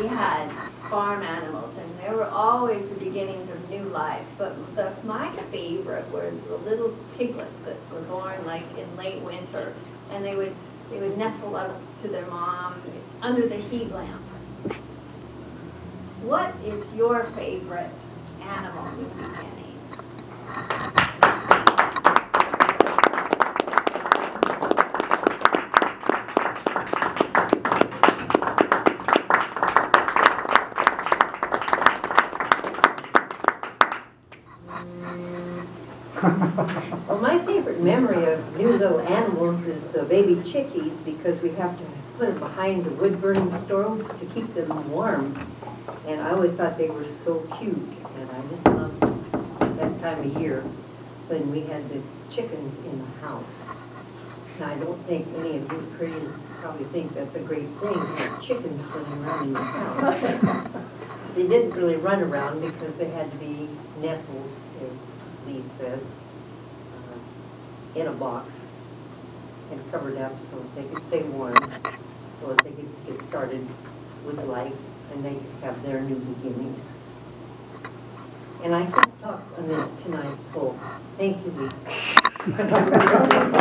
we had farm animals, and they were always the beginnings of new life. But the, my favorite were the little piglets that were born like in late winter, and they would they would nestle up to their mom under the heat lamp. What is your favorite animal in the beginning? Well, my favorite memory of new little animals is the baby chickies because we have to put them behind the wood burning stove to keep them warm. And I always thought they were so cute and I just loved that time of year when we had the chickens in the house. Now, I don't think any of you pretty probably think that's a great thing, chickens running around in the house. They didn't really run around because they had to be nestled, as Lee said, uh, in a box and covered up so they could stay warm, so that they could get started with life and they could have their new beginnings. And I could talk a minute tonight full. Thank you, Lee.